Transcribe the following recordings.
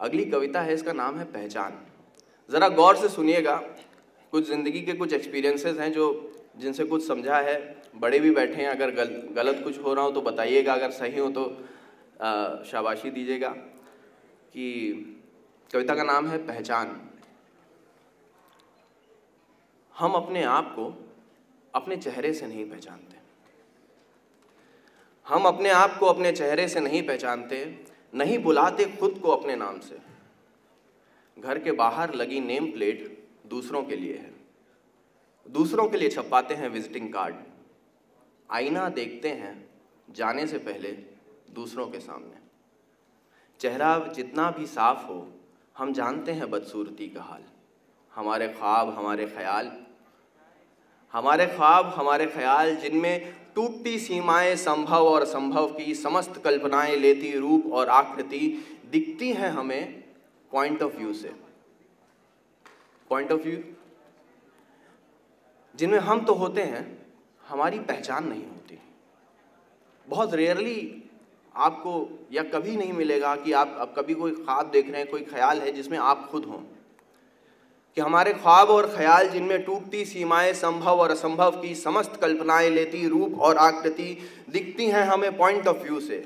अगली कविता है इसका नाम है पहचान। ज़रा गौर से सुनिएगा कुछ ज़िंदगी के कुछ एक्सपीरियंसेस हैं जो जिनसे कुछ समझा है। बड़े भी बैठे हैं अगर गल, गलत कुछ हो रहा हो तो बताइएगा अगर सही हो तो आ, शाबाशी दीजिएगा कि कविता का नाम है पहचान। हम अपने आप को अपने चेहरे से नहीं पहचानते। हम अपने आप को अपने चेहरे से नहीं पहचानते नहीं बुलाते खुद को अपने नाम से। घर के बाहर लगी नेम प्लेट दूसरों के लिए है। दूसरों के लिए छपाते हैं विजिटिंग कार्ड आईना देखते हैं, जाने से पहले दूसरों के सामने। चेहरा जितना भी साफ़ हो, हम जानते हैं बदसूरती का हाल। हमारे ख्वाब, हमारे ख्याल हमारे ख्वाब, हमारे ख्याल जिनमें टूटती सीमाएँ संभव और संभव की समस्त कल्पनाएँ लेती रूप और आकृति दिखती हैं हमें पॉइंट ऑफ़ व्यू से। पॉइंट ऑफ़ व्यू जिनमें हम तो होते हैं, हमारी पहचान नहीं होती। बहुत रेयरली आपको या कभी नहीं मिलेगा कि आप अब कभी कोई ख्वाब देख रहे हैं, कोई ख्याल है जिसमें आप खुद हों। कि हमारे ख्वाब और ख्याल जिनमें टूटती सीमाएँ संभव और असंभव की समस्त कल्पनाएँ लेती रूप और आकृति दिखती हैं हमें पॉइंट ऑफ़ व्यू से।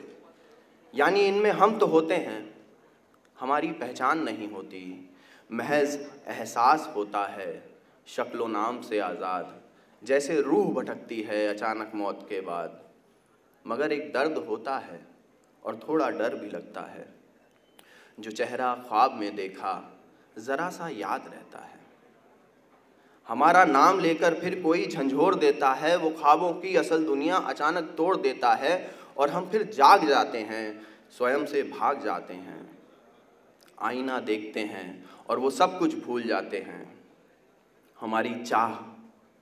यानी इनमें हम तो होते हैं, हमारी पहचान नहीं होती, महज एहसास होता है, शक्लो नाम से आज़ाद, जैसे रूह भटकती है अचानक मौत के बाद। मगर एक दर्द होता है और थोड़ा डर भी लगता है। जो चेहरा ख्वाब में देखा ज़रा सा याद रहता है। हमारा नाम लेकर फिर कोई झंझोर देता है, वो ख्वाबों की असल दुनिया अचानक तोड़ देता है और हम फिर जाग जाते हैं, स्वयं से भाग जाते हैं, आईना देखते हैं और वो सब कुछ भूल जाते हैं। हमारी चाह,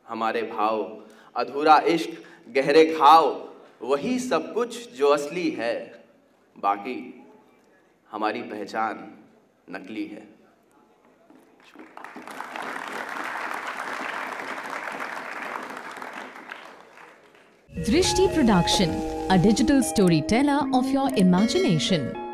हमारे भाव, अधूरा इश्क, गहरे घाव, वही सब कुछ जो असली है, बाकी हमारी पहचान नकली है। Drishti Production, a digital storyteller of your imagination.